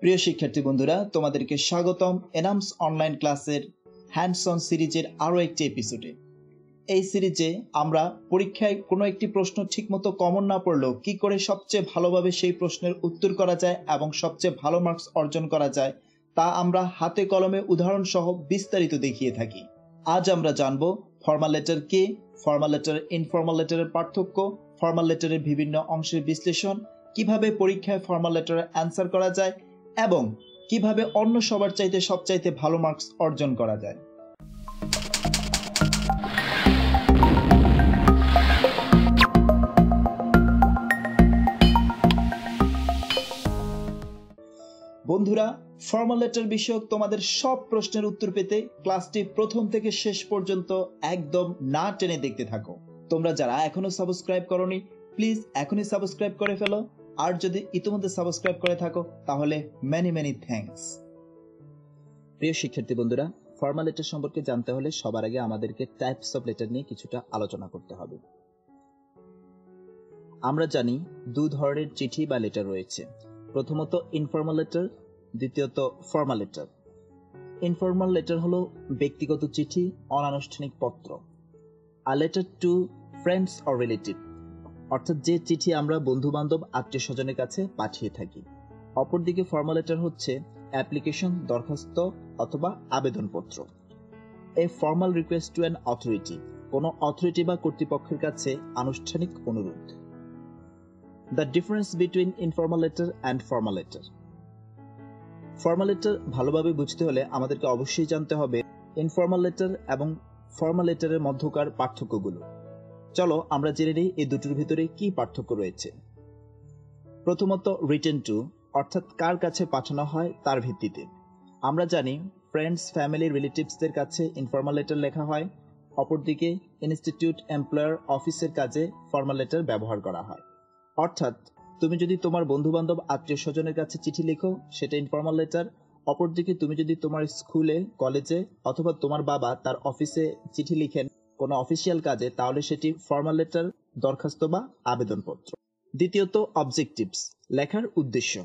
প্রিয় শিক্ষার্থী বন্ধুরা, তোমাদেরকে স্বাগতম এনামস অনলাইন ক্লাসের হ্যান্ডসন সিরিজের আরও একটি এপিসোডে এই সিরিজে আমরা পরীক্ষায় কোনো একটি প্রশ্ন ঠিকমতো কমন না পড়লেও কি করে সবচেয়ে ভালোভাবে সেই প্রশ্নের উত্তর করা যায় এবং সবচেয়ে ভালো মার্কস অর্জন করা যায় তা আমরা হাতে কলমে উদাহরণ সহ বিস্তারিত দেখিয়ে থাকি। আজ আমরা জানব ফর্মাল লেটার কি ফর্মাল লেটার ইনফর্মাল লেটারের পার্থক্য ফর্মাল লেটারের বিভিন্ন অংশের বিশ্লেষণ, কীভাবে পরীক্ষায় ফর্মাল লেটারের অ্যান্সার করা যায় এবং কীভাবে অন্য সবার চাইতে সবচাইতে ভালো মার্কস অর্জন করা যায়। বন্ধুরা ফর্মাল লেটার বিষয়ক তোমাদের সব প্রশ্নের উত্তর পেতে ক্লাসটি প্রথম থেকে শেষ পর্যন্ত একদম না টেনে দেখতে থাকো। তোমরা যারা এখনও সাবস্ক্রাইব করনি প্লিজ এখনই সাবস্ক্রাইব করে ফেলো। আর যদি ইতিমধ্যে সাবস্ক্রাইব করে থাকো, তাহলে মেনি মেনি থ্যাঙ্কস প্রিয় শিক্ষার্থী বন্ধুরা ফর্মাল লেটার সম্পর্কে জানতে হলে সবার আগে আমাদেরকে টাইপস অফ লেটার নিয়ে কিছুটা আলোচনা করতে হবে। আমরা জানি দু ধরনের চিঠি বা লেটার রয়েছে। প্রথমত ইনফর্মাল লেটার দ্বিতীয়ত ফর্মাল লেটার ইনফর্মাল লেটার হলো ব্যক্তিগত চিঠি, অনানুষ্ঠানিক পত্র। A letter to friends or relative অর্থাৎ যে চিঠি আমরা বন্ধু বান্ধব আত্মীয় স্বজনের কাছে পাঠিয়ে থাকি। অপরদিকে ফর্মাল লেটার হচ্ছে অ্যাপ্লিকেশন দরখাস্ত অথবা আবেদনপত্র। A formal request to an authority কোনো অথরিটি বা কর্তৃপক্ষের কাছে আনুষ্ঠানিক অনুরোধ। The difference between informal letter and formal letter formal letter ভালোভাবে বুঝতে হলে আমাদেরকে অবশ্যই জানতে হবে ইনফর্মাল লেটার এবং ফর্মাল লেটারের মধ্যকার পার্থক্যগুলো। চলো আমরা জেনে নিই এই দুটোর ভিতরে কি পার্থক্য রয়েছে। প্রথমত রিটেন টু অর্থাৎ কার কাছে পাঠানো হয় তার ভিত্তিতে। আমরা জানি ফ্রেন্ডস ফ্যামিলি রিলেটিভসদের কাছে ইনফর্মাল লেটার লেখা হয়, অপরদিকে ইনস্টিটিউট এমপ্লয়ার অফিসের কাজে ফর্মাল লেটার ব্যবহার করা হয়। অর্থাৎ তুমি যদি তোমার বন্ধু বান্ধব আত্মীয় স্বজনের কাছে চিঠি লেখো, সেটা ইনফর্মাল লেটার অপরদিকে তুমি যদি তোমার স্কুলে কলেজে অথবা তোমার বাবা তার অফিসে চিঠি লিখেন কোনো অফিসিয়াল কাজে, তাহলে সেটি ফর্মাল লেটার দরখাস্ত বা আবেদনপত্র। দ্বিতীয়ত অবজেক্টিভস লেখার উদ্দেশ্য।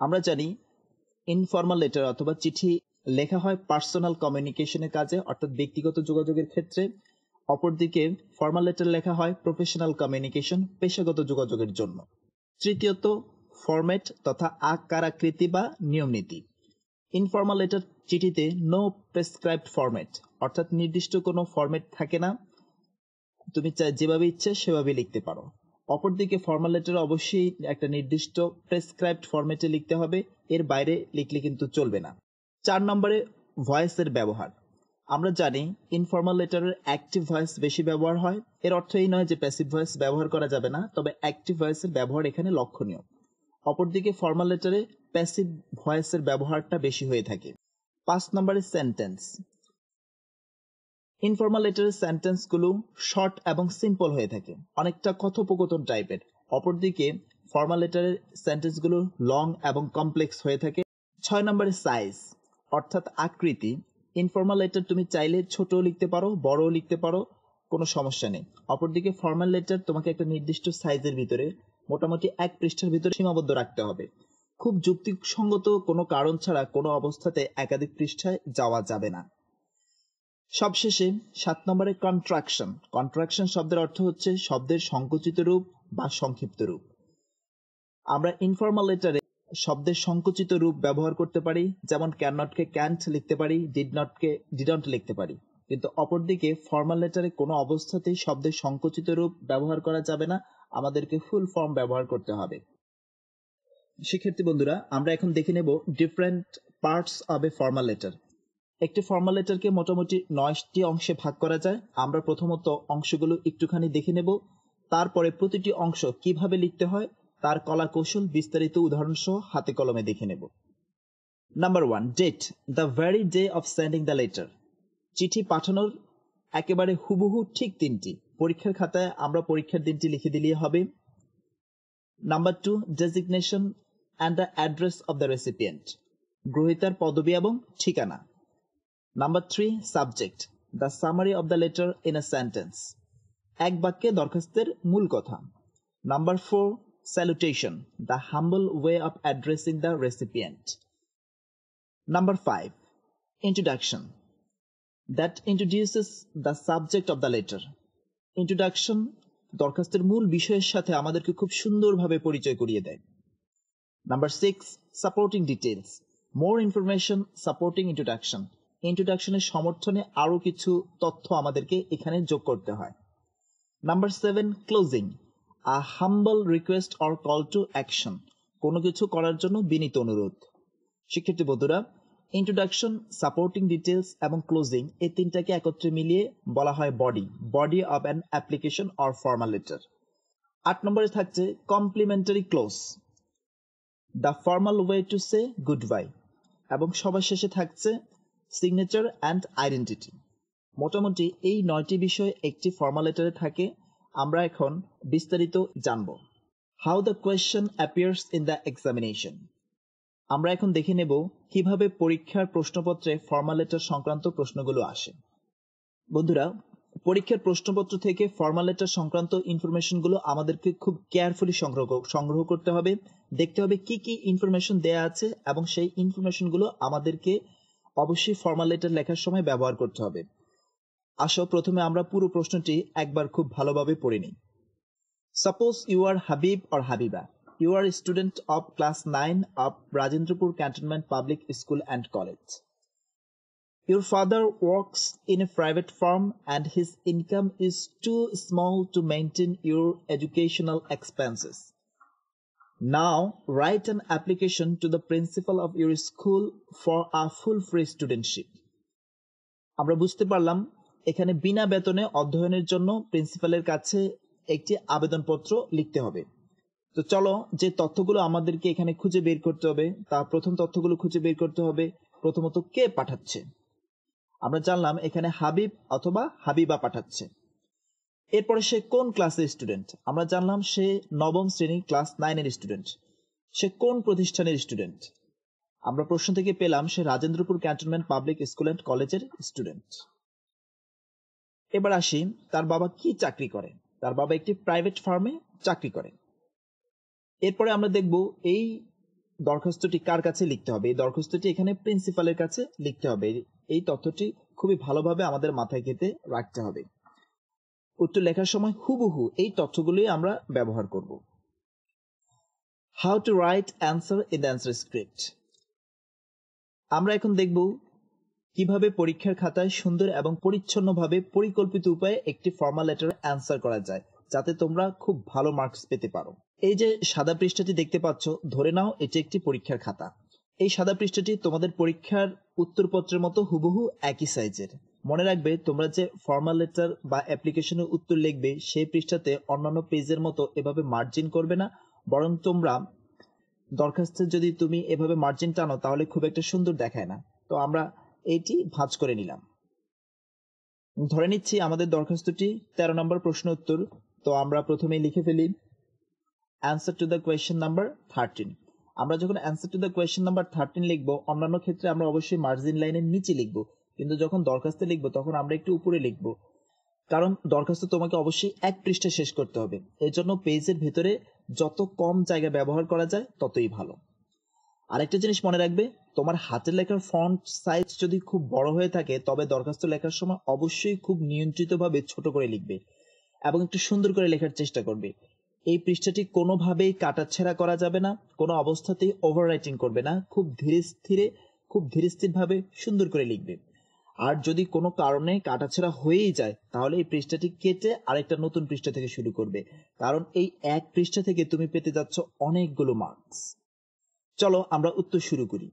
আমরা জানি ইনফর্মাল লেটার অথবা চিঠি লেখা হয় পার্সোনাল কমিউনিকেশনের কাজে, অর্থাৎ ব্যক্তিগত যোগাযোগের ক্ষেত্রে। অপরদিকে ফর্মাল লেটার লেখা হয় প্রফেশনাল কমিউনিকেশন পেশাগত যোগাযোগের জন্য। তৃতীয়ত ফরম্যাট তথা আকার, আকৃতি বা নিয়ম নীতি। ইনফর্মাল লেটার চিঠিতে নো প্রেসক্রাইবড ফরম্যাট অর্থাৎ নির্দিষ্ট কোনো ফরম্যাট থাকে না। তুমি যেভাবে ইচ্ছে সেভাবে লিখতে পারো। অপরদিকে ফর্মাল লেটার অবশ্যই একটা নির্দিষ্ট প্রেসক্রাইবড ফরম্যাটে লিখতে হবে। এর বাইরে লিখলে কিন্তু চলবে না। চার নম্বরে ভয়েসের ব্যবহার। আমরা জানি ইনফর্মাল লেটারের অ্যাক্টিভ ভয়েস বেশি ব্যবহার হয়। এর অর্থ এই নয় যে প্যাসিভ ভয়েস ব্যবহার করা যাবে না, তবে অ্যাক্টিভ ভয়েসের ব্যবহার এখানে লক্ষণীয়। অপরদিকে ফর্মাল লেটারে প্যাসিভ ভয়েসের ব্যবহারটা বেশি হয়ে থাকে। পাঁচ নম্বরে সেন্টেন্স ইনফর্মাল লেটারের সেন্টেন্সগুলো শর্ট এবং সিম্পল হয়ে থাকে। অনেকটা কথোপকথন টাইপের অপরদিকে ফর্মাল লেটারের সেন্টেন্সগুলো লং এবং কমপ্লেক্স হয়ে থাকে। ছয় নম্বরে সাইজ অর্থাৎ আকৃতি। ইনফর্মাল লেটার তুমি চাইলে ছোট লিখতে পারো, বড়ও লিখতে পারো, কোনো সমস্যা নেই। অপরদিকে ফর্মাল লেটার তোমাকে একটা নির্দিষ্ট সাইজের ভিতরে, মোটামুটি এক পৃষ্ঠার ভিতরে সীমাবদ্ধ রাখতে হবে। খুব যুক্তিসঙ্গত কোনো কারণ ছাড়া কোনো অবস্থাতে একাধিক পৃষ্ঠায় যাওয়া যাবে না। সবশেষে সাত নম্বরে কন্ট্রাকশন কন্ট্রাকশন শব্দের অর্থ হচ্ছে শব্দের সংকুচিত রূপ বা সংক্ষিপ্ত রূপ। আমরা ইনফর্মাল লেটারে শব্দের সংকুচিত রূপ ব্যবহার করতে পারি, যেমন ক্যান নটকে ক্যান্ট লিখতে পারি ডিড নটকে ডিডন্ট লিখতে পারি। কিন্তু অপরদিকে ফর্মাল লেটারে কোনো অবস্থাতেই শব্দের সংকুচিত রূপ ব্যবহার করা যাবে না, আমাদেরকে ফুল ফর্ম ব্যবহার করতে হবে। শিক্ষার্থী বন্ধুরা, আমরা এখন দেখে নেব different parts of a formal letter একটি ফর্মাল লেটারকে মোটামুটি নয়টি অংশে ভাগ করা যায়। আমরা প্রথমত অংশগুলো একটুখানি দেখে নেব। তারপরে প্রতিটি অংশ কীভাবে লিখতে হয়, তার কলা কৌশল, বিস্তারিত উদাহরণ সহ হাতে কলমে দেখে নেব। Number one date the very day of sending the letter চিঠি পাঠানোর একেবারে হুবহু ঠিক দিনটি পরীক্ষার খাতায় আমরা পরীক্ষার দিনটি লিখে দিলেই হবে। Number two designation and the address of the recipient গ্রহিতার পদবি এবং ঠিকানা। Number three subject the summary of the letter in a sentence এক বাক্যে দরখাস্তের মূল কথা। Number four salutation the humble way of addressing the recipient. Number five, introduction, that introduces the subject of the letter Introduction দরখাস্তের মূল বিষয়ের সাথে আমাদেরকে খুব সুন্দরভাবে পরিচয় করিয়ে দেয়। Number six supporting details more information supporting introduction ইন্ট্রোডাকশনের সমর্থনে আরও কিছু তথ্য আমাদেরকে এখানে যোগ করতে হয়। Number seven closing a humble request or call to action কোনো কিছু করার জন্য বিনীত অনুরোধ। শিক্ষার্থী বন্ধুরা ইন্ট্রোডাকশন সাপোর্টিং ডিটেলস এবং ক্লোজিং এই তিনটাকে একত্রে মিলিয়ে বলা হয় body body of an application or formal letter আট নম্বরে থাকছে complimentary close the formal way to say goodbye এবং সবার শেষে থাকছে সিগনেচার অ্যান্ড আইডেন্টিটি মোটামুটি এই নয়টি বিষয় একটি ফর্মাল লেটারে থাকে। আমরা এখন বিস্তারিত জানব। How the question appears in the examination আমরা এখন দেখে নেব কীভাবে পরীক্ষার প্রশ্নপত্রে ফর্মাল লেটার সংক্রান্ত প্রশ্নগুলো আসে। বন্ধুরা, পরীক্ষার প্রশ্নপত্র থেকে ফর্মাল লেটার সংক্রান্ত ইনফরমেশনগুলো আমাদেরকে খুব কেয়ারফুলি সংগ্রহ সংগ্রহ করতে হবে। দেখতে হবে কি কি ইনফরমেশন দেয়া আছে এবং সেই ইনফরমেশনগুলো আমাদেরকে অবশ্যই ফর্মাল লেটার লেখার সময় ব্যবহার করতে হবে আসো প্রথমে আমরা পুরো প্রশ্নটি একবার খুব ভালোভাবে পড়ে নিই suppose you are Habib or Habiba are a student of class 9 of Rajendrapur Cantonment Public School and College. Your father works in a private firm and his income is too small to maintain your educational expenses. Now, write an application to the principal of your school for a full free studentship. আমরা বুঝতে পারলাম, এখানে বিনা বেতনে অধ্যয়নের জন্য প্রিন্সিপালের কাছে একটি আবেদনপত্র লিখতে হবে। তো চলো, যে তথ্যগুলো আমাদেরকে এখানে খুঁজে বের করতে হবে, তা প্রথম তথ্যগুলো খুঁজে বের করতে হবে। প্রথমত, কে পাঠাচ্ছে? আমরা জানলাম, এখানে হাবিব অথবা হাবিবা পাঠাচ্ছে। এরপরে সে কোন ক্লাসের স্টুডেন্ট আমরা জানলাম সে নবম শ্রেণি ক্লাস নাইনের স্টুডেন্ট সে কোন প্রতিষ্ঠানের স্টুডেন্ট আমরা প্রশ্ন থেকে পেলাম সে Rajendrapur cantonment public school and কলেজের স্টুডেন্ট এবার আসি, তার বাবা কি চাকরি করে? তার বাবা একটি প্রাইভেট ফার্মে চাকরি করে। এরপরে আমরা দেখব এই দরখাস্তটি কার কাছে লিখতে হবে? এই দরখাস্তটি এখানে প্রিন্সিপালের কাছে লিখতে হবে। এই তথ্যটি খুবই ভালোভাবে আমাদের মাথায় খেতে রাখতে হবে। উত্তর লেখার সময় হুবহু এই তথ্যগুলোই আমরা ব্যবহার করব। How to write answer in answer script আমরা এখন দেখব কীভাবে পরীক্ষার খাতায় সুন্দর এবং পরিচ্ছন্নভাবে পরিকল্পিত উপায়ে একটি ফর্মাল লেটার অ্যান্সার করা যায়, যাতে তোমরা খুব ভালো মার্কস পেতে পারো। এই যে সাদা পৃষ্ঠাটি দেখতে পাচ্ছ, ধরে নাও এটি একটি পরীক্ষার খাতা। এই সাদা পৃষ্ঠাটি তোমাদের পরীক্ষার উত্তরপত্রের মতো হুবহু একই সাইজের মনে রাখবে, তোমরা যে ফর্মাল লেটার বা অ্যাপ্লিকেশনের উত্তর লিখবে, সেই পৃষ্ঠাতে অন্যান্য পেজের মতো এভাবে মার্জিন করবে না। বরং তোমরা দরখাস্তের যদি তুমি এভাবে মার্জিন টানো, তাহলে খুব একটা সুন্দর দেখায় না। তো আমরা এটি ভাঁজ করে নিলাম। ধরে নিচ্ছি আমাদের দরখাস্তটি, তেরো নম্বর প্রশ্ন উত্তর। তো আমরা প্রথমে লিখে ফেলি answer to the question number thirteen আমরা যখন answer to the question number thirteen লিখব, অন্যান্য ক্ষেত্রে আমরা অবশ্যই মার্জিন লাইনের নিচে লিখব। কিন্তু যখন দরখাস্তে লিখব, তখন আমরা একটু উপরে লিখব। কারণ দরখাস্ত তোমাকে অবশ্যই এক পৃষ্ঠা শেষ করতে হবে। এর জন্য পেজের ভেতরে যত কম জায়গা ব্যবহার করা যায়, ততই ভালো। আরেকটা জিনিস মনে রাখবে, তোমার হাতের লেখার ফন্ট সাইজ যদি খুব বড় হয়ে থাকে, তবে দরখাস্ত লেখার সময় অবশ্যই খুব নিয়ন্ত্রিতভাবে ছোট করে লিখবে এবং একটু সুন্দর করে লেখার চেষ্টা করবে। এই পৃষ্ঠাটি কোনোভাবেই কাটাছেড়া করা যাবে না, কোনো অবস্থাতেই ওভার রাইটিং করবে না, খুব ধীরে স্থিরে, খুব ধীরে স্থিরভাবে সুন্দর করে লিখবে। আর যদি কোনো কারণে কাটাছেড়া হয়েই যায়, তাহলে এই পৃষ্ঠাটি কেটে আরেকটা নতুন পৃষ্ঠা থেকে শুরু করবে। কারণ এই এক পৃষ্ঠা থেকে তুমি পেতে যাচ্ছ অনেকগুলো মার্কস চলো আমরা উত্তর শুরু করি।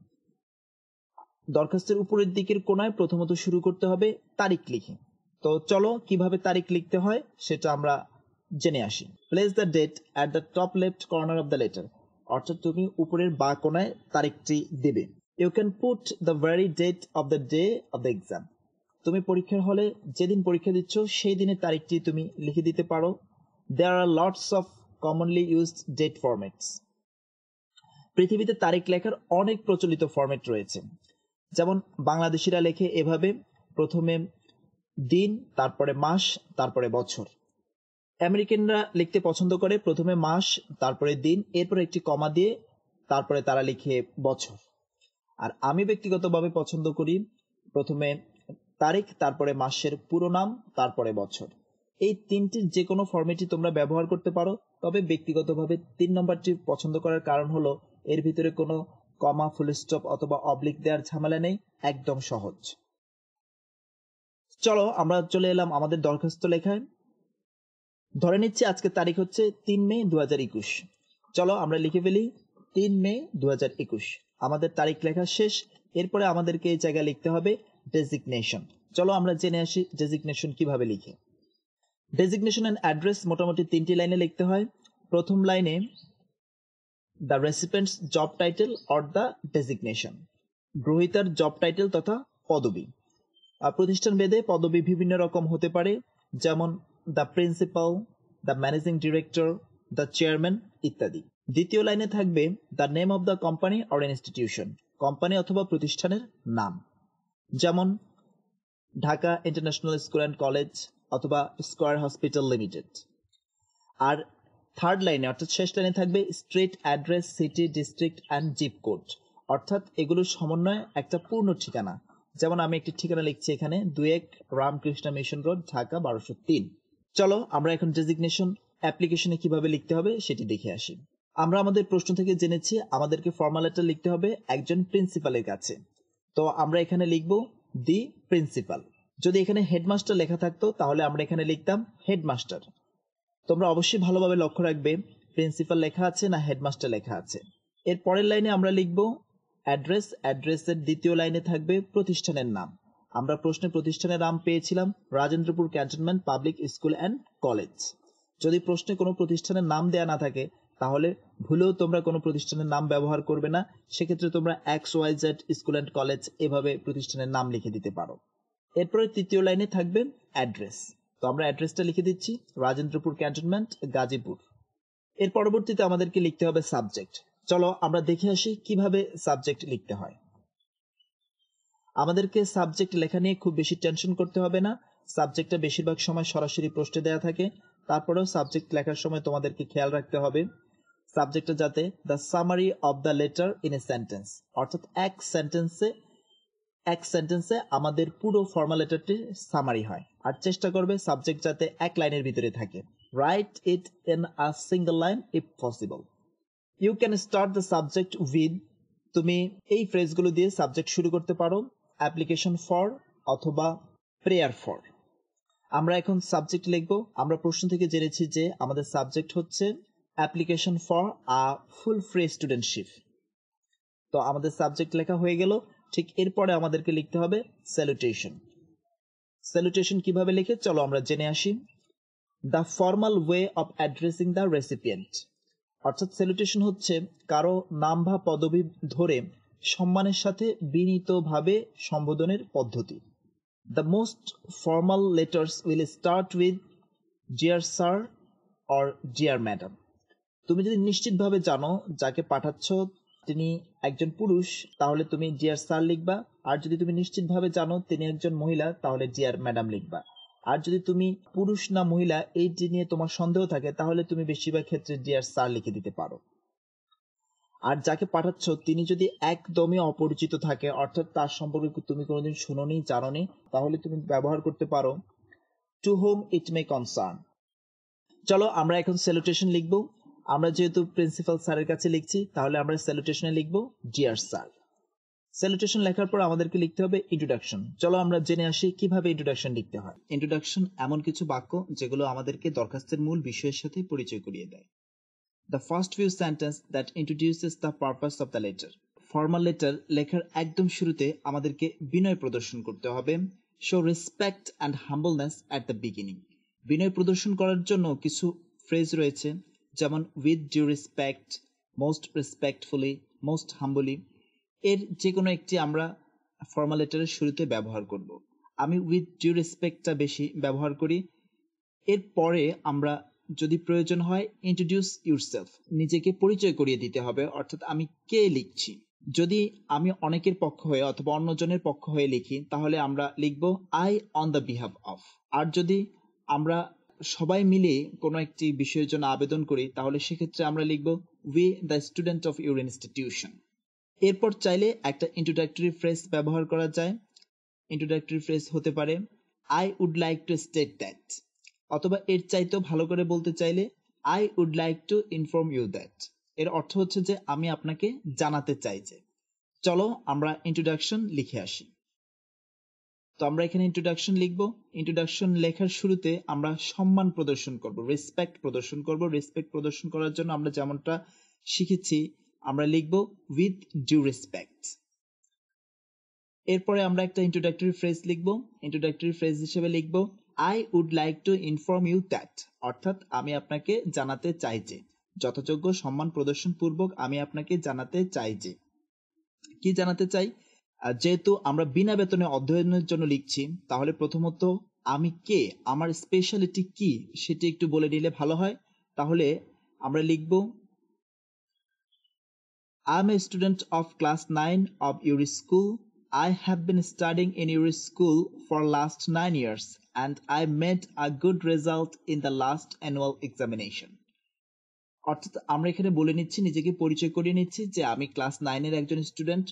দরখাস্তের উপরের দিকের কোনায় প্রথমত শুরু করতে হবে তারিখ লিখে। তো চলো কীভাবে তারিখ লিখতে হয় সেটা আমরা জেনে আসি। Place the date at the top left corner of the letter অর্থাৎ তুমি উপরের বা কোনায় তারিখটি দেবে। You can put the very date of the day of the exam তুমি পরীক্ষার হলে যেদিন পরীক্ষা দিচ্ছ, সেই দিনের তারিখটি তুমি লিখে দিতে পারো। There are lots of commonly used date formats পৃথিবীতে তারিখ লেখার অনেক প্রচলিত ফরম্যাট রয়েছে। যেমন, বাংলাদেশিরা লেখে এভাবে, প্রথমে দিন, তারপরে মাস, তারপরে বছর। আমেরিকানরা লিখতে পছন্দ করে প্রথমে মাস, তারপরে দিন, এরপর একটি কমা দিয়ে তারপরে তারা লিখে বছর। আর আমি ব্যক্তিগতভাবে পছন্দ করি প্রথমে তারিখ, তারপরে মাসের পুরো নাম, তারপরে বছর। এই তিনটির যে কোনো ফর্মেটই তোমরা ব্যবহার করতে পারো, তবে ব্যক্তিগতভাবে তিন নম্বরটি পছন্দ করার কারণ হলো এর ভিতরে কোনো কমা, ফুল স্টপ অথবা অবলিক দেওয়ার ঝামেলা নেই, একদম সহজ। চলো আমরা চলে এলাম আমাদের দরখাস্ত লেখায়। ধরে নিচ্ছি আজকে তারিখ হচ্ছে তিন মে দু হাজার একুশ। চলো আমরা লিখে ফেলি, তিন মে দু হাজার একুশ। আমাদের তারিখ লেখা শেষ। এরপরে আমাদেরকে এই জায়গায় লিখতে হবে ডেজিগনেশন চলো আমরা জেনে আসি ডেজিগনেশন কীভাবে লিখে। ডেজিগনেশন অ্যান্ড অ্যাড্রেস মোটামুটি তিনটি লাইনে লিখতে হয়। প্রথম লাইনে the recipient's job title or the designation গ্রহিতার job title তথা পদবি। প্রতিষ্ঠান ভেদে পদবি বিভিন্ন রকম হতে পারে, যেমন the principal the managing director the chairman ইত্যাদি। দ্বিতীয় লাইনে থাকবে the name of the company or institution company অথবা প্রতিষ্ঠানের নাম। যেমন, Dhaka international school and college অথবা স্কোয়ার হসপিটাল লিমিটেড আর থার্ড লাইনে অর্থাৎ শেষ লাইনে থাকবে street address city district and zip code অর্থাৎ এগুলোর সমন্বয়ে একটা পূর্ণ ঠিকানা। যেমন আমি একটি ঠিকানা লিখছি এখানে দুই এক রামকৃষ্ণ মিশন রোড, ঢাকা বারোশো তিন। চলো আমরা এখন ডেজিগনেশন অ্যাপ্লিকেশনে কীভাবে লিখতে হবে সেটি দেখে আসি। আমরা আমাদের প্রশ্ন থেকে জেনেছি, আমাদেরকে ফর্মাল লেটার লিখতে হবে একজন প্রিন্সিপালের কাছে। তো আমরা এখানে লিখব দি প্রিন্সিপাল যদি এখানে হেডমাস্টার লেখা থাকতো, তাহলে আমরা এখানে লিখতাম হেডমাস্টার তোমরা অবশ্যই ভালোভাবে লক্ষ্য রাখবে প্রিন্সিপাল লেখা আছে না হেডমাস্টার লেখা আছে। এর পরের লাইনে আমরা লিখব অ্যাড্রেস অ্যাড্রেসের দ্বিতীয় লাইনে থাকবে প্রতিষ্ঠানের নাম। আমরা প্রশ্নে প্রতিষ্ঠানের নাম পেয়েছিলাম, Rajendrapur cantonment public school and college. যদি প্রশ্নে কোনো প্রতিষ্ঠানের নাম দেয়া না থাকে তাহলে ভুলেও তোমরা কোনো প্রতিষ্ঠানের নাম ব্যবহার করবে না। সেক্ষেত্রে তোমরা X Y Z school and college এভাবে প্রতিষ্ঠানের নাম লিখে দিতে পারো। এরপরে তৃতীয় লাইনে থাকবে অ্যাড্রেস। তো আমরা অ্যাড্রেসটা লিখে দিচ্ছি, রাজেন্দ্রপুর ক্যান্টনমেন্ট, গাজীপুর। এর পরবর্তীতে আমাদেরকে লিখতে হবে সাবজেক্ট। চলো আমরা দেখে আসি কীভাবে সাবজেক্ট লিখতে হয়। আমাদেরকে সাবজেক্ট লেখা নিয়ে খুব বেশি টেনশন করতে হবে না। সাবজেক্টটা বেশিরভাগ সময় সরাসরি প্রশ্নে দেওয়া থাকে। তারপরেও সাবজেক্ট লেখার সময় তোমাদেরকে খেয়াল রাখতে হবে। সাবজেক্টটা যাতে the summary of the letter in a sentence অর্থাৎ এক সেন্টেন্সে এক সেন্টেন্সে আমাদের পুরো ফর্মাল লেটারটি সামারি হয়। আর চেষ্টা করবে সাবজেক্ট যাতে এক লাইনের ভিতরে থাকে। Write it in a single line if possible you can start the subject with তুমি এই ফ্রেজগুলো দিয়ে সাবজেক্ট শুরু করতে পারো অ্যাপ্লিকেশন ফর অথবা প্রেয়ার ফর আমরা এখন সাবজেক্ট লিখব, আমরা প্রশ্ন থেকে জেনেছি যে আমাদের সাবজেক্ট হচ্ছে application for a full free studentship তো আমাদের সাবজেক্ট লেখা হয়ে গেল। ঠিক এরপরে আমাদেরকে লিখতে হবে স্যালুটেশন স্যালুটেশন কীভাবে লিখে? চলো আমরা জেনে আসি। The formal way of addressing the recipient অর্থাৎ স্যালুটেশন হচ্ছে কারও নাম বা পদবি ধরে সম্মানের সাথে বিনীতভাবে সম্বোধনের পদ্ধতি। The most formal letters will start with dear sir or dear madam তুমি যদি নিশ্চিতভাবে জানো যাকে পাঠাচ্ছ তিনি একজন পুরুষ, তাহলে তুমি ডিয়ার স্যার লিখবা। আর যদি তুমি নিশ্চিতভাবে জানো তিনি একজন মহিলা, তাহলে ডিয়ার ম্যাডাম লিখবা। আর যদি তুমি পুরুষ না মহিলা এইটি নিয়ে তোমার সন্দেহ থাকে, তাহলে তুমি বেশিরভাগ ক্ষেত্রে ডিয়ার স্যার লিখে দিতে পারো। আর যাকে পাঠাচ্ছ, তিনি যদি একদমই অপরিচিত থাকে, অর্থাৎ তার সম্পর্কে তুমি কোনোদিন শুনোনি, জানোনি, তাহলে তুমি ব্যবহার করতে পারো। To whom it may concern চলো আমরা এখন স্যালুটেশন লিখব। আমরা যেহেতু প্রিন্সিপাল স্যারের কাছে লিখছি, তাহলে আমরা স্যালুটেশনে লিখব ডিয়ার স্যার স্যালুটেশন লেখার পর আমাদেরকে লিখতে হবে ইন্ট্রোডাকশন চলো আমরা জেনে আসি কীভাবে ইন্ট্রোডাকশন লিখতে হয়। ইন্ট্রোডাকশন এমন কিছু বাক্য যেগুলো আমাদেরকে দরখাস্তের মূল বিষয়ের সাথে পরিচয় করিয়ে দেয়। The first few sentence that introduces the purpose of the letter formal letter লেখার একদম শুরুতে আমাদেরকে বিনয় প্রদর্শন করতে হবে। Show respect and humbleness at the beginning বিনয় প্রদর্শন করার জন্য কিছু ফ্রেজ রয়েছে। যেমন with due respect most respectfully most humbly এর যে কোনো একটি আমরা ফর্মাল লেটারের শুরুতে ব্যবহার করব। আমি উইথ ডিউ রেসপেক্টটা বেশি ব্যবহার করি। এরপরে আমরা যদি প্রয়োজন হয় ইন্ট্রোডিউস ইউরসেলফ নিজেকে পরিচয় করিয়ে দিতে হবে, অর্থাৎ আমি কে লিখছি। যদি আমি অনেকের পক্ষ হয়ে অথবা অন্যজনের পক্ষ হয়ে লিখি, তাহলে আমরা লিখব I on the behalf of আর যদি আমরা সবাই মিলে কোনো একটি বিষয়ের জন্য আবেদন করি, তাহলে সেক্ষেত্রে আমরা লিখব we the student of your institution এরপর চাইলে একটা ইন্ট্রোডাক্টরি ফ্রেজ ব্যবহার করা যায়। ইন্ট্রোডাক্টরি ফ্রেজ হতে পারে I would like to state that অথবা এর চাইতেও ভালো করে বলতে চাইলে I would like to inform you that এর অর্থ হচ্ছে যে আমি আপনাকে জানাতে চাই যে। চলো আমরা ইন্ট্রোডাকশন লিখে আসি। তো আমরা এখানে ইন্ট্রোডাকশন লিখব। ইন্ট্রোডাকশন লেখার শুরুতে আমরা সম্মান প্রদর্শন করব রেসপেক্ট প্রদর্শন করব। রেসপেক্ট প্রদর্শন করার জন্য আমরা যেমনটা শিখেছি, আমরা লিখব উইথ ডিউ রেসপেক্ট এরপরে আমরা একটা ইন্ট্রোডাক্টরি ফ্রেজ লিখব। ইন্ট্রোডাক্টরি ফ্রেজ হিসেবে লিখব I would like to inform you that অর্থাৎ আমি আপনাকে জানাতে চাই যে, যথাযোগ্য সম্মান প্রদর্শন পূর্বক আমি আপনাকে জানাতে চাই যে। কি জানাতে চাই? যেহেতু আমরা বিনা বেতনে অধ্যয়নের জন্য লিখছি, তাহলে প্রথমত আমি কে, আমার স্পেশালিটি কি, সেটি একটু বলে নিলে ভালো হয় তাহলে আমরা লিখব I am a student of class nine of your school I have been studying in your school for last nine years, and I made a good result in the last annual examination. অর্থাৎ আমরা এখানে বলে নিচ্ছি, নিজেকে পরিচয় করিয়ে নিচ্ছি যে আমি ক্লাস নাইনের একজন স্টুডেন্ট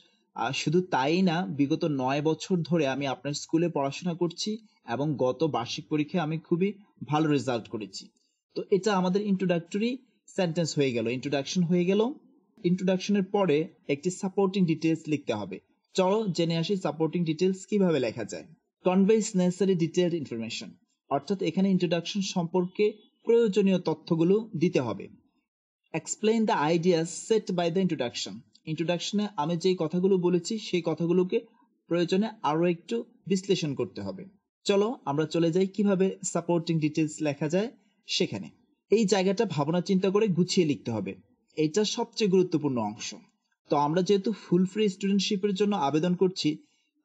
শুধু তাই না, বিগত নয় বছর ধরে আমি আপনার স্কুলে পড়াশোনা করছি এবং গত বার্ষিক পরীক্ষায় আমি খুবই ভালো রেজাল্ট করেছি। তো এটা আমাদের ইন্ট্রোডাক্টরি সেন্টেন্স হয়ে গেল। ইন্ট্রোডাকশন হয়ে গেল। ইন্ট্রোডাকশনের পরে একটি সাপোর্টিং ডিটেলস লিখতে হবে। চলো জেনে আসি সাপোর্টিং ডিটেলস কীভাবে লেখা যায়। কনভেস নেসেসারি ডিটেলড ইনফরমেশন অর্থাৎ এখানে ইন্ট্রোডাকশন সম্পর্কে প্রয়োজনীয় তথ্যগুলো দিতে হবে। Explain the ideas set by the introduction ইন্ট্রোডাকশনে আমি যেই কথাগুলো বলেছি, সেই কথাগুলোকে প্রয়োজনে আরও একটু বিশ্লেষণ করতে হবে। চলো আমরা চলে যাই কীভাবে সাপোর্টিং ডিটেলস লেখা যায় সেখানে। এই জায়গাটা ভাবনা চিন্তা করে গুছিয়ে লিখতে হবে। এটা সবচেয়ে গুরুত্বপূর্ণ অংশ। তো আমরা যেহেতু ফুল ফ্রি স্টুডেন্টশিপের জন্য আবেদন করছি,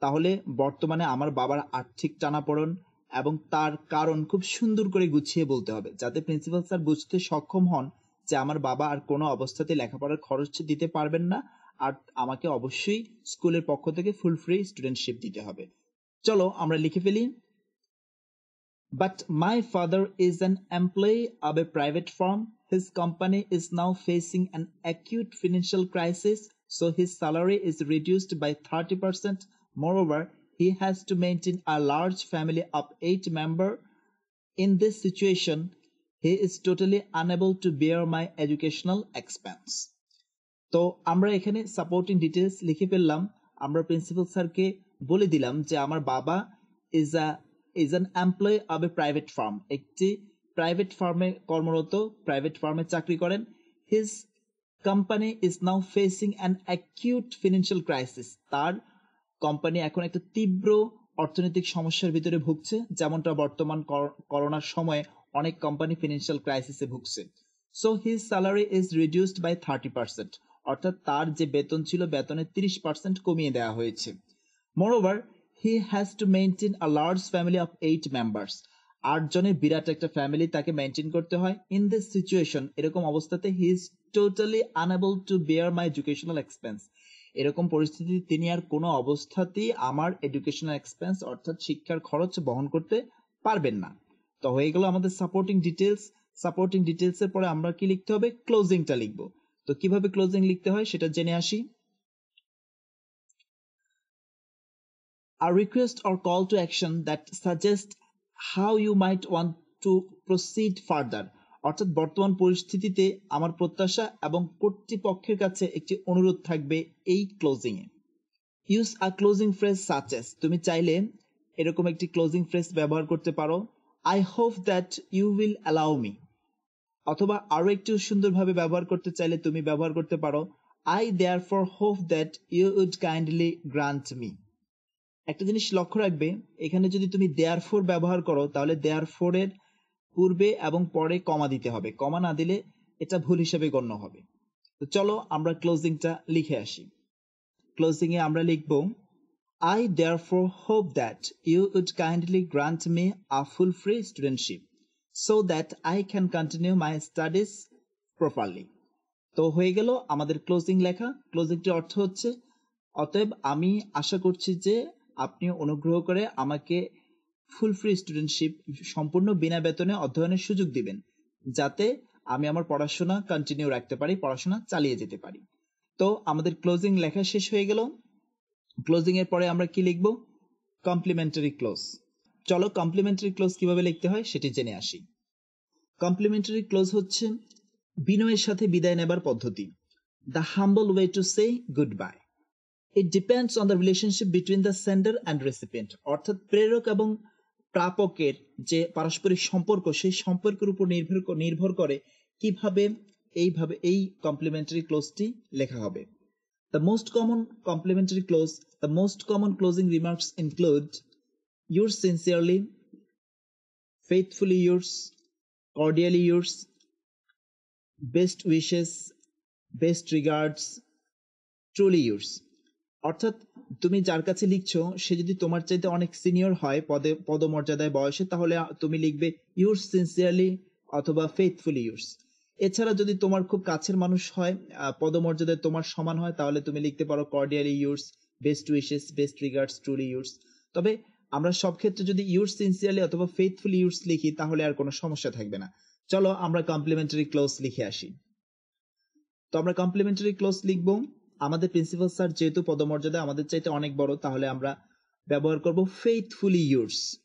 তাহলে বর্তমানে আমার বাবার আর্থিক টানাপড়ন এবং তার কারণ খুব সুন্দর করে গুছিয়ে বলতে হবে, যাতে প্রিন্সিপাল স্যার বুঝতে সক্ষম হন যে আমার বাবা আর কোনো অবস্থাতে লেখাপড়ার খরচ দিতে পারবেন না আর আমাকে অবশ্যই স্কুলের পক্ষ থেকে ফুল ফ্রি স্টুডেন্টশিপ দিতে হবে চলো আমরা লিখে ফেলি but my father is an employee of a private firm His company is now facing an acute financial crisis, so his salary is reduced by 30%. Moreover, he has to maintain a large family of eight members. In this situation, he is totally unable to bear my educational expense. তো আমরা এখানে supporting details লিখে ফেললাম। আমরা principal স্যারকে বলে দিলাম যে আমার বাবা is a is an employ of a private firm একটি প্রাইভেট ফার্মে কর্মরত প্রাইভেট ফার্মে চাকরি করেন। His company is now facing an acute financial crisis তার কোম্পানি এখন একটা তীব্র অর্থনৈতিক সমস্যার ভিতরে ভুগছে, যেমনটা বর্তমান করোনার সময়ে অনেক কোম্পানি ফিনান্সিয়াল ক্রাইসিসে ভুগছে। So his salary is reduced by thirty percent অর্থাৎ তার যে বেতন ছিল বেতনের তিরিশ পার্সেন্ট কমিয়ে দেওয়া হয়েছে। Moreover he has to maintain a large family of eight members আট জনের বিরাট একটা ফ্যামিলি তাকে মেনটেন করতে হয়। ইন দিস সিচুয়েশন এরকম অবস্থাতে he is totally unable to bear my educational expense এরকম পরিস্থিতি তিনি আর কোনো অবস্থাতেই আমার এডুকেশনাল এক্সপেন্স অর্থাৎ শিক্ষার খরচ বহন করতে পারবেন না। তো হয়ে গেল আমাদের সাপোর্টিং ডিটেলস সাপোর্টিং ডিটেলস এর পরে আমরা কি লিখতে হবে? ক্লোজিংটা লিখব। তো কীভাবে ক্লোজিং লিখতে হয় সেটা জেনে আসি। A request or call to action that suggests how you might want to proceed further, অর্থাৎ বর্তমান পরিস্থিতিতে আমার প্রত্যাশা এবং কর্তৃপক্ষের কাছে একটি অনুরোধ থাকবে এই closing A use a closing phrase such তুমি চাইলে এরকম একটি ক্লোজিং ফ্রেজ ব্যবহার করতে পারো। I hope that you will allow me অথবা আরও একটু সুন্দরভাবে ব্যবহার করতে চাইলে তুমি ব্যবহার করতে পারো। I therefore hope that you would kindly grant me একটা জিনিস লক্ষ্য রাখবে, এখানে যদি তুমি দেয়ার ফোর ব্যবহার করো, তাহলে দেয়ার ফোর এর পূর্বে এবং পরে কমা দিতে হবে। কমা না দিলে এটা ভুল হিসেবে গণ্য হবে। তো চলো আমরা ক্লোজিংটা লিখে আসি। ক্লোজিং এ আমরা লিখব I therefore hope that you would kindly grant me a full free studentship so that I can continue my studies properly তো হয়ে গেল আমাদের ক্লোজিং লেখা। ক্লোজিংটির অর্থ হচ্ছে, অতএব আমি আশা করছি যে আপনি অনুগ্রহ করে আমাকে ফুল ফ্রি স্টুডেন্টশিপ সম্পূর্ণ বিনা বেতনে অধ্যয়নের সুযোগ দিবেন, যাতে আমি আমার পড়াশোনা কন্টিনিউ রাখতে পারি, পড়াশোনা চালিয়ে যেতে পারি। তো আমাদের ক্লোজিং লেখা শেষ হয়ে গেল। ক্লোজিং এর পরে আমরা কি লিখব? কমপ্লিমেন্টারি ক্লোজ চলো কমপ্লিমেন্টারি ক্লোজ কীভাবে লিখতে হয় সেটি জেনে আসি। কমপ্লিমেন্টারি ক্লোজ হচ্ছে বিনয়ের সাথে বিদায় নেবার পদ্ধতি। The humble way to say goodbye it depends on the relationship between the sender and recipient অর্থাৎ প্রেরক এবং প্রাপকের যে পারস্পরিক সম্পর্ক, সেই সম্পর্কের উপর নির্ভর নির্ভর করে কীভাবে এইভাবে এই কমপ্লিমেন্টারি ক্লোজটি লেখা হবে। The most common complimentary close the most common closing remarks include yours sincerely, faithfully yours, cordially yours, best wishes, best regards, truly yours. অর্থাৎ তুমি যার কাছে লিখছো সে যদি তোমার চাইতে অনেক সিনিয়র হয় পদে পদমর্যাদায় বয়সে তাহলে তুমি লিখবে ইউর্স সিনসিয়ারলি অথবা ফেথফুলি ইউর্স এছাড়া যদি তোমার খুব কাছের মানুষ হয় পদমর্যাদায় তোমার সমান হয় তাহলে তুমি লিখতে পারো cordially yours best wishes best regards truly yours তবে আমরা সব ক্ষেত্রে যদি ইউর সিনসিয়ারলি অথবা ফেথফুলি ইউর্স লিখি, তাহলে আর কোনো সমস্যা থাকবে না। চলো আমরা কমপ্লিমেন্টারি ক্লোজ লিখে আসি। তো আমরা কমপ্লিমেন্টারি ক্লোজ লিখব। আমাদের প্রিন্সিপাল স্যার যেহেতু পদমর্যাদা, আমাদের চাইতে অনেক বড়, তাহলে আমরা ব্যবহার করব ফেথফুলি ইউর্স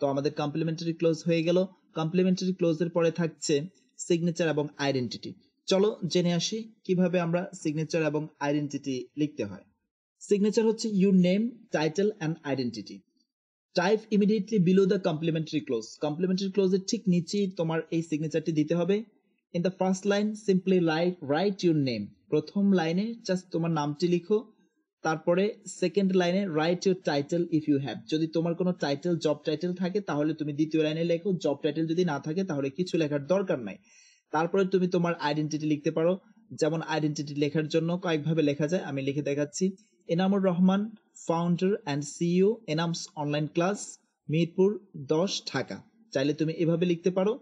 তো আমাদের কমপ্লিমেন্টারি ক্লোজ হয়ে গেল। কমপ্লিমেন্টারি ক্লোজের পরে থাকছে সিগনেচার এবং আইডেন্টিটি চলো জেনে আসি কীভাবে আমরা সিগনেচার এবং আইডেন্টিটি লিখতে হয়। সিগনেচার হচ্ছে your name title and identity type immediately below the complimentary close complimentary ক্লোজের ঠিক নিচেই তোমার এই সিগনেচারটি দিতে হবে। In the first line simply write write your name প্রথম লাইনে জাস্ট তোমার নামটি লিখো। তারপরে সেকেন্ড লাইনে write your title if you have যদি তোমার কোনো টাইটেল জব টাইটেল থাকে, তাহলে তুমি দ্বিতীয় লাইনে লেখো। জব টাইটেল যদি না থাকে, তাহলে কিছু লেখার দরকার নাই। তারপরে তুমি তোমার আইডেন্টিটি লিখতে পারো। যেমন আইডেন্টিটি লেখার জন্য কয়েকভাবে লেখা যায়, আমি লিখে দেখাচ্ছি। Enamur Rahman founder and CEO Enam's online class Mirpur দশ, ঢাকা। চাইলে তুমি এভাবে লিখতে পারো,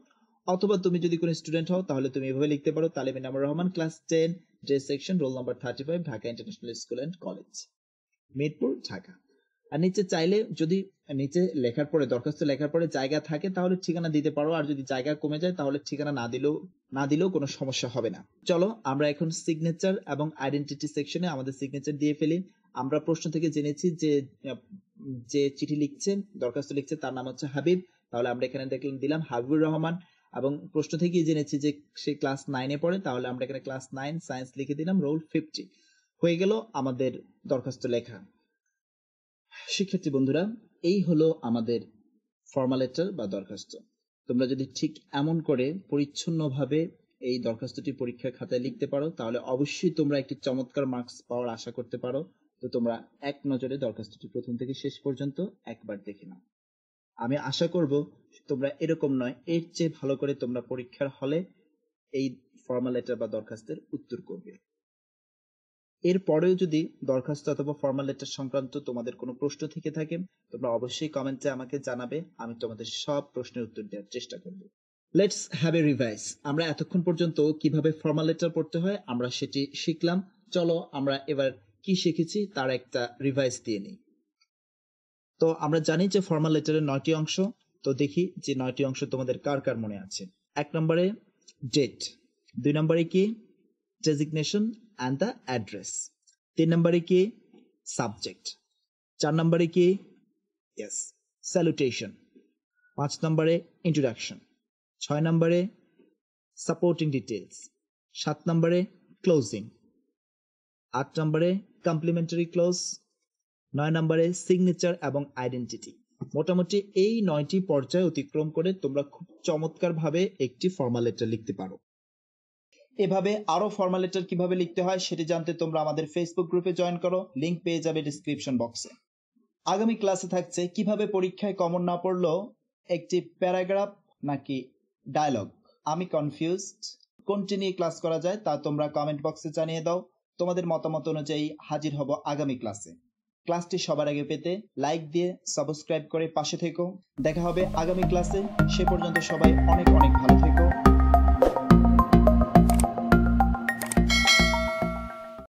অথবা তুমি যদি কোনো স্টুডেন্ট হও, তাহলে তুমি এভাবে লিখতে পারো Talim Enamur Rahman class ten D section roll number thirty five Dhaka international school and college Mirpur Dhaka. আর নিচে চাইলে যদি, নিচে লেখার পরে, দরখাস্ত লেখার পরে জায়গা থাকে, তাহলে ঠিকানা দিতে পারো, আর যদি জায়গা কমে যায়, তাহলে ঠিকানা না দিলেও না দিলেও কোনো সমস্যা হবে না। চলো, আমরা এখন সিগনেচার এবং আইডেন্টিটি সেকশনে আমাদের সিগনেচার দিয়ে ফেলি। আমরা প্রশ্ন থেকে জেনেছি যে যে চিঠি লিখছেন, দরখাস্ত লিখছে তার নাম হচ্ছে হাবিব। তাহলে আমরা এখানে দেখলাম দিলাম হাবিবুর রহমান। এবং প্রশ্ন থেকে জেনেছি যে সে ক্লাস নাইনে পড়ে, তাহলে আমরা এখানে ক্লাস নাইন সায়েন্স লিখে দিলাম রোল ফিফটি হয়ে গেল আমাদের দরখাস্ত লেখা। শিক্ষার্থী বন্ধুরা, এই হলো আমাদের ফর্মাল লেটার বা দরখাস্ত। তোমরা যদি ঠিক এমন করে পরিচ্ছন্নভাবে এই দরখাস্তটি পরীক্ষার খাতায় লিখতে পারো, তাহলে অবশ্যই তোমরা একটি চমৎকার মার্কস পাওয়ার আশা করতে পারো। তো তোমরা এক নজরে দরখাস্তটি প্রথম থেকে শেষ পর্যন্ত একবার দেখে নাও। আমি আশা করব তোমরা এরকম নয়, এর চেয়ে ভালো করে তোমরা পরীক্ষার হলে এই ফর্মাল লেটার বা দরখাস্তের উত্তর করবে। এর পরেও যদি দরখাস্ত অথবা ফর্মাল লেটার সংক্রান্ত তোমাদের কোনো প্রশ্ন থেকে থাকে, তোমরা অবশ্যই কমেন্টে আমাকে জানাবে, আমি তোমাদের সব প্রশ্নের উত্তর দেওয়ার চেষ্টা করব। লেটস হ্যাভ এ রিভাইজ আমরা এতক্ষণ পর্যন্ত কীভাবে ফর্মাল লেটার পড়তে হয়, আমরা সেটি শিখলাম। চলো আমরা এবার কি শিখেছি তার একটা রিভাইজ দিয়ে নিই। তো আমরা জানি যে ফর্মাল লেটারের নয়টি অংশ। তো দেখি যে নয়টি অংশ তোমাদের কার কার মনে আছে। এক নম্বরে ডেট দুই নম্বরে কি ডেজিগনেশন অ্যান্ড দ্য অ্যাড্রেস তিন নম্বরে কি সাবজেক্ট চার নম্বরে কি ইয়েস স্যালুটেশন পাঁচ নম্বরে ইন্ট্রোডাকশন ছয় নম্বরে সাপোর্টিং ডিটেলস সাত নম্বরে ক্লোজিং আট নম্বরে কমপ্লিমেন্টারি ক্লোজ নয় নম্বরে সিগনেচার এবং আইডেন্টিটি মোটামুটি এই নয়টি পর্যায়ে অতিক্রম করে তোমরা খুব চমৎকার ভাবে একটি ফর্মাল লেটার লিখতে পারো। এভাবে আরও ফর্মাল লেটার কীভাবে লিখতে হয় সেটি জানতে তোমরা আমাদের ফেসবুক গ্রুপে জয়েন করো। লিংক পেয়ে যাবে ডিসক্রিপশন বক্সে আগামী ক্লাসে থাকছে কীভাবে পরীক্ষায় কমন না পড়ল একটি প্যারাগ্রাফ নাকি ডায়লগ আমি কনফিউজড কোনটি নিয়ে ক্লাস করা যায় তা তোমরা কমেন্ট বক্সে জানিয়ে দাও। তোমাদের মতামত অনুযায়ী হাজির হব আগামী ক্লাসে। ক্লাসটি সবার আগে পেতে লাইক দিয়ে সাবস্ক্রাইব করে পাশে থেকো। দেখা হবে আগামী ক্লাসে। সে পর্যন্ত সবাই অনেক অনেক ভালো থেকো।